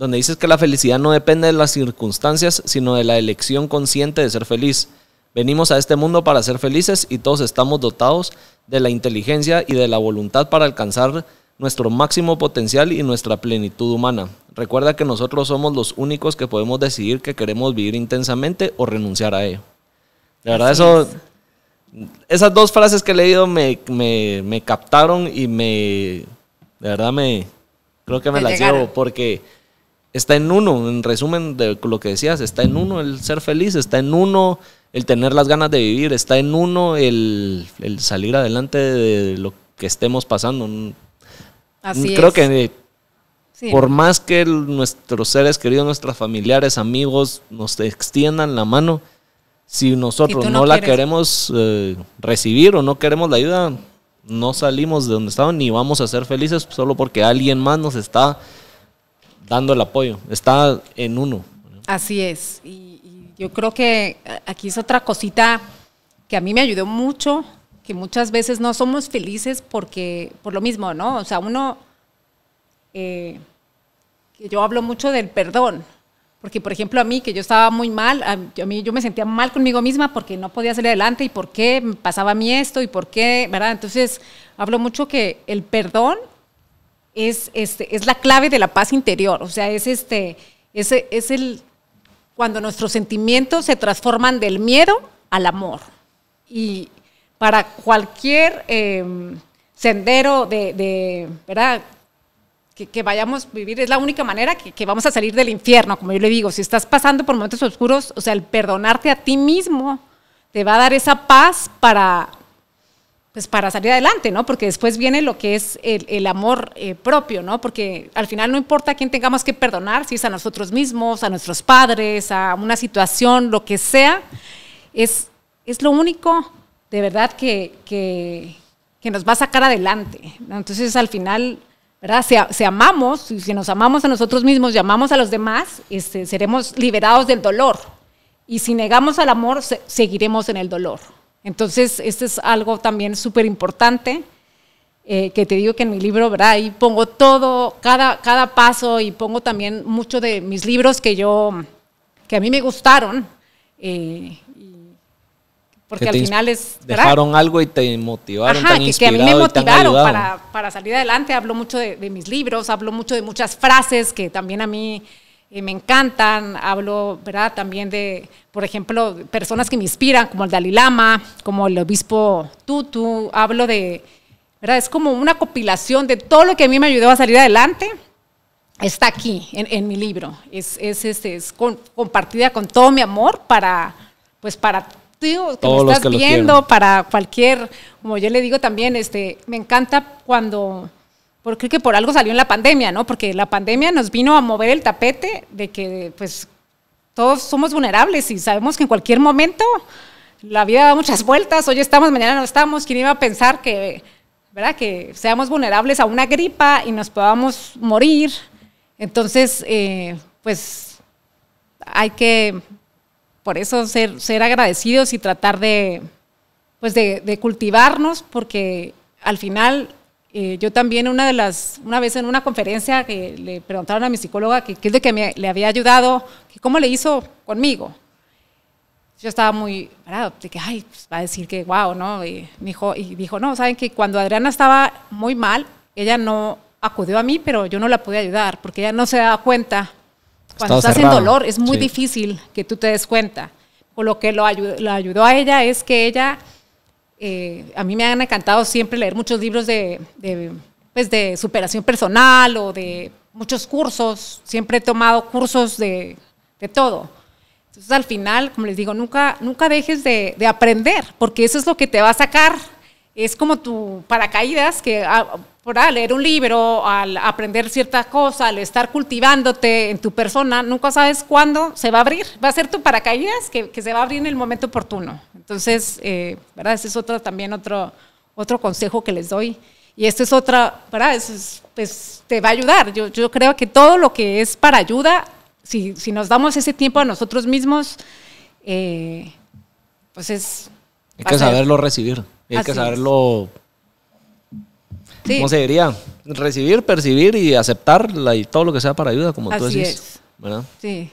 donde dices que la felicidad no depende de las circunstancias, sino de la elección consciente de ser feliz. Venimos a este mundo para ser felices y todos estamos dotados de la inteligencia y de la voluntad para alcanzar nuestro máximo potencial y nuestra plenitud humana. Recuerda que nosotros somos los únicos que podemos decidir que queremos vivir intensamente o renunciar a ello. De verdad, eso, esas dos frases que he leído me, me, captaron y me, de verdad me, creo que me, las llevo porque está en uno, en resumen de lo que decías, está en uno el ser feliz, está en uno el tener las ganas de vivir, está en uno el, salir adelante de lo que estemos pasando. Así Creo que por más que nuestros seres queridos, nuestros familiares, amigos nos extiendan la mano, si nosotros no, la queremos eh, recibir o no queremos la ayuda, no salimos de donde estamos ni vamos a ser felices solo porque alguien más nos está dando el apoyo. Está en uno. Así es. Y, yo creo que aquí es otra cosita que a mí me ayudó mucho, que muchas veces no somos felices porque, por lo mismo, ¿no? O sea, uno, eh, yo hablo mucho del perdón, porque, por ejemplo, a mí, que yo estaba muy mal, a, mí yo me sentía mal conmigo misma porque no podía salir adelante y por qué pasaba a mí esto y por qué, ¿verdad? Entonces, hablo mucho que el perdón es, este, es la clave de la paz interior, o sea, es, este, es, es el, cuando nuestros sentimientos se transforman del miedo al amor. Y para cualquier em, sendero de, ¿verdad? Que, vayamos a vivir, es la única manera que, que, vamos a salir del infierno, como yo le digo, si estás pasando por momentos oscuros, o sea, el perdonarte a ti mismo te va a dar esa paz para, pues para salir adelante, ¿no? Porque después viene lo que es el, amor eh, propio, ¿no? Porque al final no importa a quién tengamos que perdonar, si es a nosotros mismos, a nuestros padres, a una situación, lo que sea, es, es lo único de verdad que, que, nos va a sacar adelante. Entonces al final, ¿verdad? Si, amamos, si nos amamos a nosotros mismos y amamos a los demás, este, seremos liberados del dolor. Y si negamos al amor, seguiremos en el dolor. Entonces, esto es algo también súper importante, eh, que te digo que en mi libro, ¿verdad? Ahí pongo todo, cada, cada paso y pongo también mucho de mis libros que yo, que a mí me gustaron. Eh, porque al final es... Dejaron algo y te motivaron, Ajá, que, a mí me motivaron para, para, salir adelante. Hablo mucho de, de mis libros, hablo mucho de muchas frases que también a mí me encantan. Hablo, ¿verdad? También de, por ejemplo, personas que me inspiran, como el Dalai Lama, como el obispo Tutu. Hablo de, ¿verdad? Es como una compilación de todo lo que a mí me ayudó a salir adelante. Está aquí, en, mi libro. Es, es, este, es compartida con todo mi amor para, pues para que me estás viendo, para cualquier, como yo le digo también, este, me encanta cuando porque que por algo salió en la pandemia, ¿no? Porque la pandemia nos vino a mover el tapete de que, pues, todos somos vulnerables y sabemos que en cualquier momento la vida da muchas vueltas, hoy estamos, mañana no estamos, ¿quién iba a pensar que, ¿verdad? Que seamos vulnerables a una gripa y nos podamos morir? Entonces, eh, pues, hay que, por eso, ser, ser agradecidos y tratar de, pues, de cultivarnos, porque al final eh, yo también una de las, una vez en una conferencia que le preguntaron a mi psicóloga qué es lo que me, le había ayudado, que cómo le hizo conmigo. Yo estaba muy, ¿verdad? De que, ay, pues, va a decir que, wow, ¿no? Y, dijo, y dijo, no, saben que cuando Adriana estaba muy mal, ella no acudió a mí, pero yo no la pude ayudar, porque ella no se daba cuenta. Cuando estás en dolor, es muy difícil que tú te des cuenta. O lo que lo lo ayudó a ella es que ella eh, a mí me han encantado siempre leer muchos libros de, pues de superación personal o de muchos cursos. Siempre he tomado cursos de, todo. Entonces, al final, como les digo, nunca, nunca dejes de, aprender, porque eso es lo que te va a sacar. Es como tu paracaídas, que ah, por leer un libro, al aprender cierta cosa, al estar cultivándote en tu persona, nunca sabes cuándo se va a abrir. Va a ser tu paracaídas que, que se va a abrir en el momento oportuno. Entonces, eh, ¿verdad? Ese es otro, también otro, otro consejo que les doy. Y esto es otra, ¿verdad? pues te va a ayudar. Yo, yo creo que todo lo que es para ayuda, si, si nos damos ese tiempo a nosotros mismos, eh, pues es... Hay que saberlo recibir, hay que saberlo. ¿Cómo se diría? Recibir, percibir y aceptarla y todo lo que sea para ayuda, como tú decís. Es. ¿Verdad? Sí.